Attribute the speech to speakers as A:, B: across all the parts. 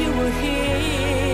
A: you were here.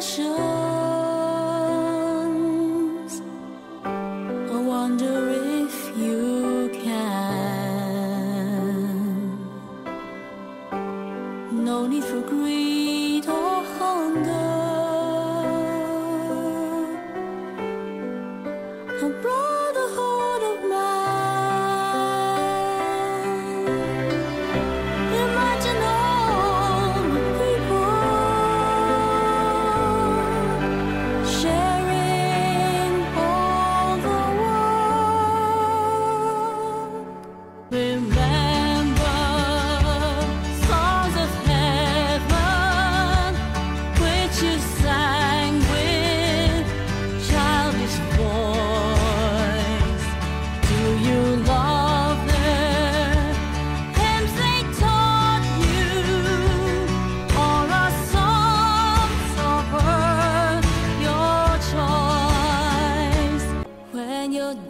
A: passions. I wonder if you can. No need for grief.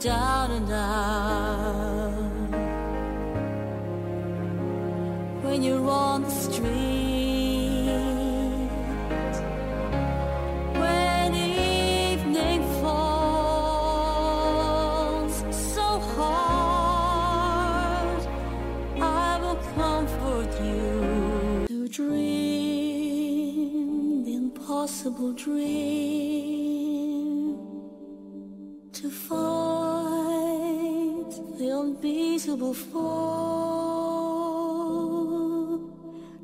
A: down and out when you're on the street when evening falls so hard I will comfort you. To dream the impossible dream to fall the unbeatable foe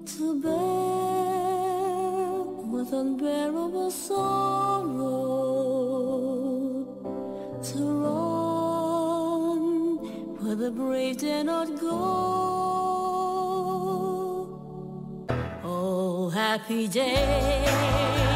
A: to bear with unbearable sorrow to run where the brave dare not go. Oh happy day.